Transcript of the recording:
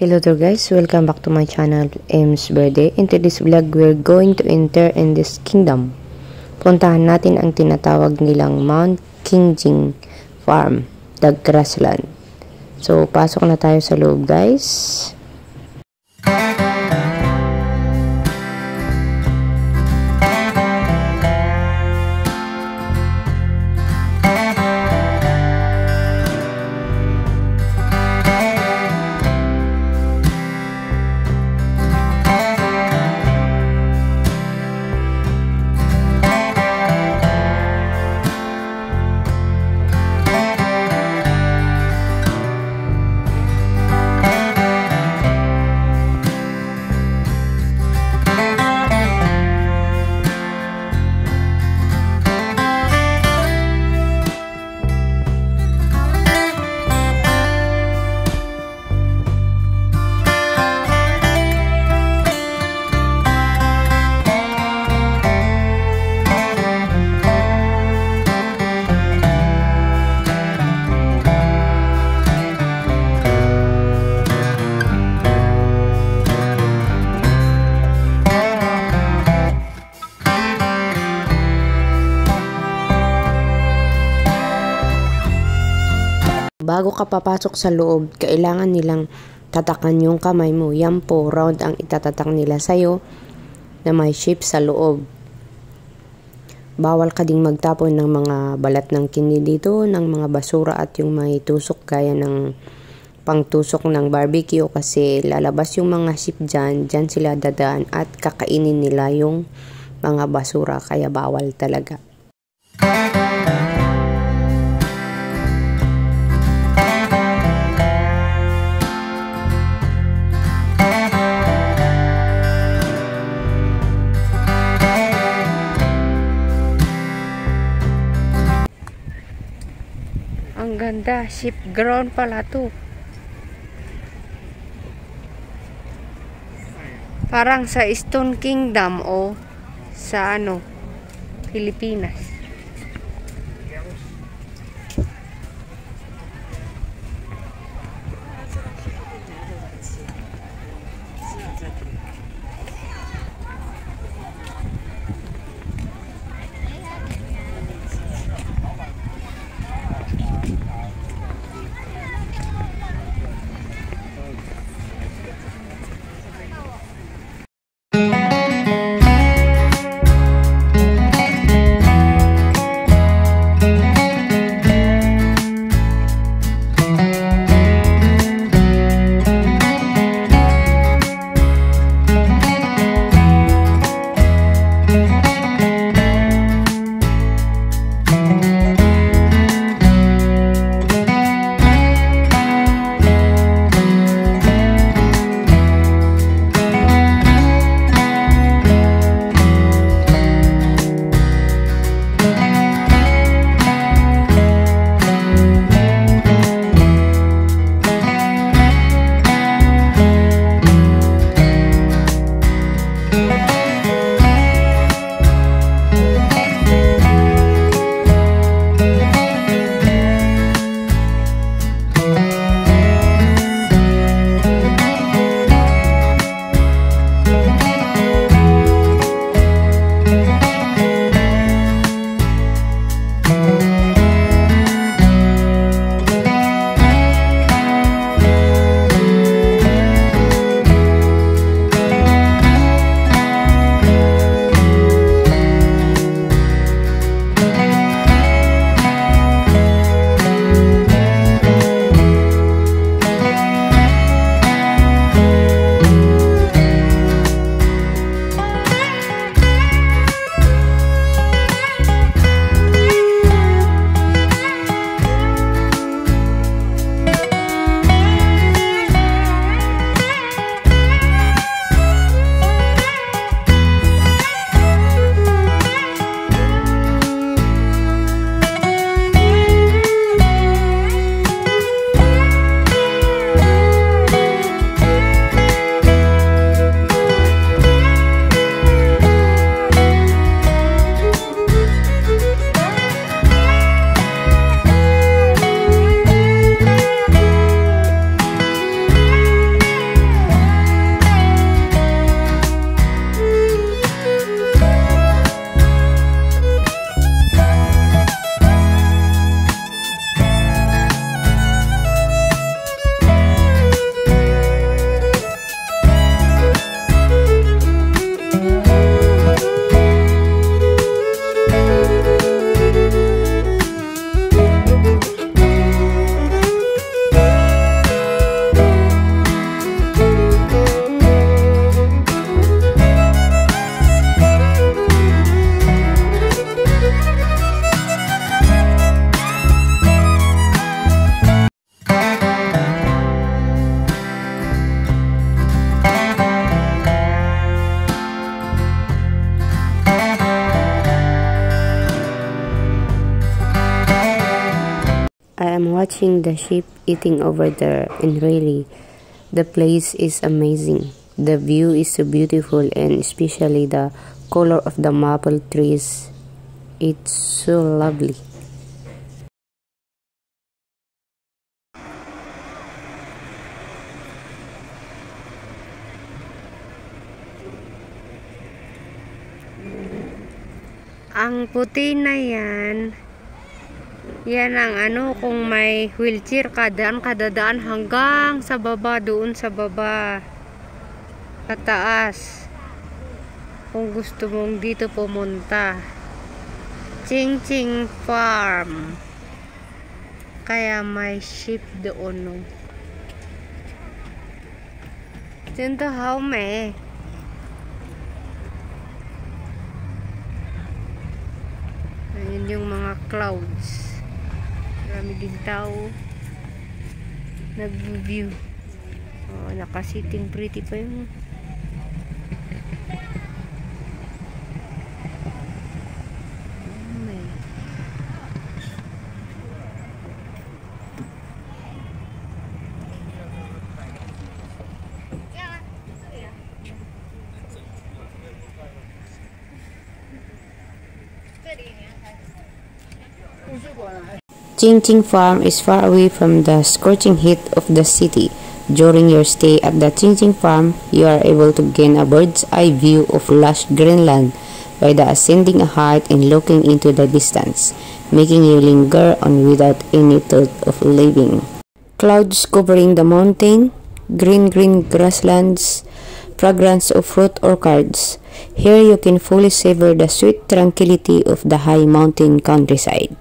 Hello there guys, welcome back to my channel, M's Birthday. In today's vlog, we're going to enter in this kingdom. Puntahan natin ang tinatawag nilang Mount Kingjing Farm, the grassland. So, pasok na tayo sa loob guys. Bago ka papasok sa loob, kailangan nilang tatakan yung kamay mo. Yan po, round ang itatatak nila sa'yo na may shape sa loob. Bawal ka ding magtapon ng mga balat ng kini dito, ng mga basura at yung may tusok gaya ng pangtusok ng barbecue kasi lalabas yung mga ship dyan, dyan sila dadaan at kakainin nila yung mga basura kaya bawal talaga. Ganda, ship ground pala to. Parang sa Stone Kingdom o sa ano, Pilipinas. Watching the sheep eating over there and really the place is amazing. The view is so beautiful and especially the color of the maple trees. It's so lovely. Ang puti na yan, yan ang ano, kung may wheelchair ka, daan ka dadaan hanggang sa baba, doon sa baba. Sa taas. Kung gusto mong dito pumunta. Ching Ching Farm. Kaya may ship doon. No? Dito haume. Ayan yung mga clouds marami din tao. Nag-view. Oh, nakasiting pretty pa yung Ching Ching Farm is far away from the scorching heat of the city. During your stay at the Ching Ching Farm, you are able to gain a bird's eye view of lush Greenland by the ascending a height and looking into the distance, making you linger on without any thought of leaving. Clouds covering the mountain, green green grasslands, fragrance of fruit orchards. Here you can fully savor the sweet tranquility of the high mountain countryside.